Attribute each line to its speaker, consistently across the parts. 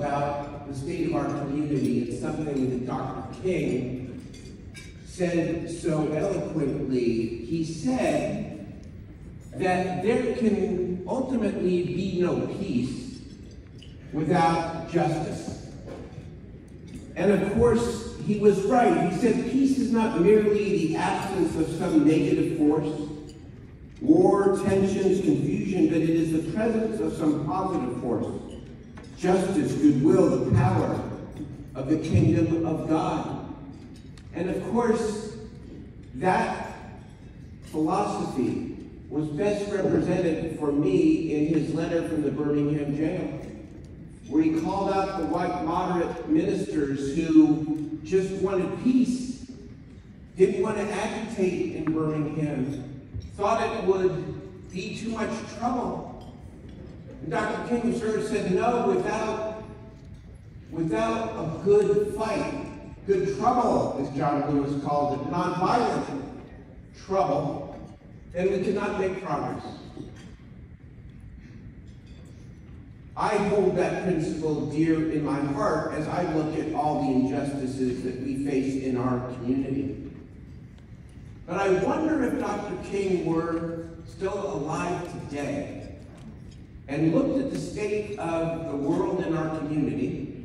Speaker 1: about the state of our community. It's something that Dr. King said so eloquently. He said that there can ultimately be no peace without justice. And of course, he was right. He said peace is not merely the absence of some negative force, war, tensions, confusion, but it is the presence of some positive force justice, goodwill, the power of the kingdom of God. And of course, that philosophy was best represented for me in his letter from the Birmingham jail, where he called out the white moderate ministers who just wanted peace, didn't want to agitate in Birmingham, thought it would be too much trouble. And Dr. King of said, no, without, without a good fight, good trouble, as John Lewis called it, nonviolent trouble, then we cannot make progress. I hold that principle dear in my heart as I look at all the injustices that we face in our community. But I wonder if Dr. King were still alive today and looked at the state of the world and our community.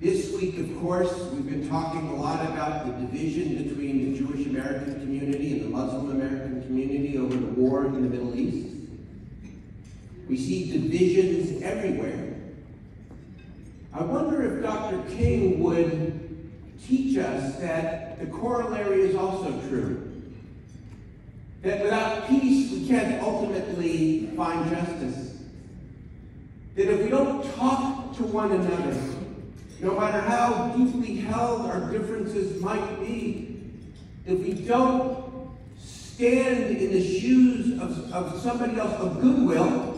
Speaker 1: This week, of course, we've been talking a lot about the division between the Jewish American community and the Muslim American community over the war in the Middle East. We see divisions everywhere. I wonder if Dr. King would teach us that the corollary is also true. That without peace, we can't ultimately find justice. That if we don't talk to one another, no matter how deeply held our differences might be, if we don't stand in the shoes of, of somebody else of goodwill,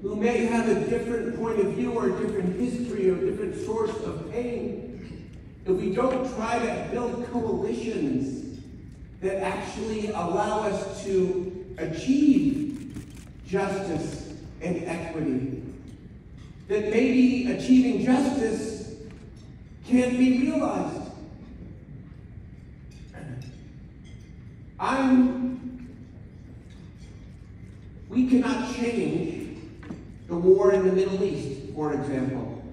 Speaker 1: who may have a different point of view or a different history or a different source of pain, if we don't try to build coalitions that actually allow us to achieve justice and equity, that maybe achieving justice can't be realized. I'm, we cannot change the war in the Middle East, for example.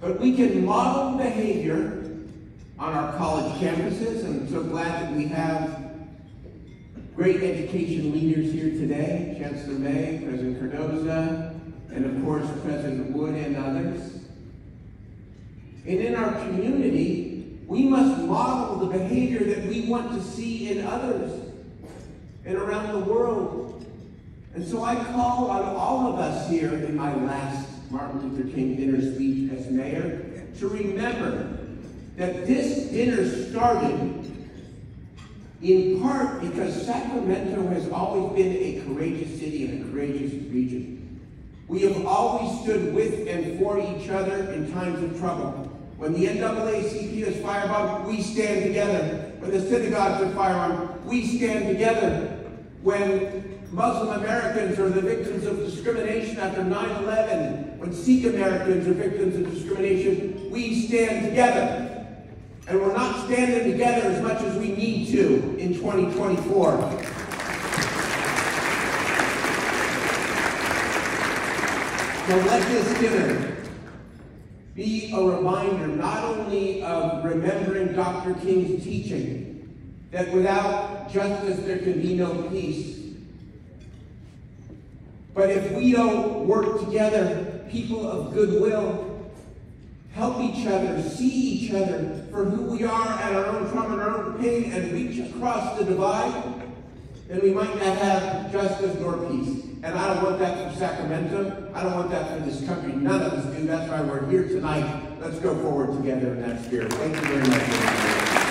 Speaker 1: But we can model behavior on our college campuses, and I'm so glad that we have great education leaders here today, Chancellor May, President Cardoza, and of course President Wood and others. And in our community, we must model the behavior that we want to see in others and around the world. And so I call on all of us here in my last Martin Luther King dinner speech as mayor to remember that this dinner started in part because Sacramento has always been a courageous city and a courageous region. We have always stood with and for each other in times of trouble. When the NAACP is firebombed, we stand together. When the synagogues are firearmed, we stand together. When Muslim Americans are the victims of discrimination after 9-11, when Sikh Americans are victims of discrimination, we stand together. And we're not standing together as much as we need to in 2024. So let this dinner be a reminder not only of remembering Dr. King's teaching, that without justice there can be no peace, but if we don't work together, people of goodwill, help each other, see each other for who we are and our own trauma and our own pain, and reach across the divide, then we might not have justice nor peace. And I don't want that for Sacramento. I don't want that for this country. None of us do. That's why we're here tonight. Let's go forward together in that spirit. Thank you very much.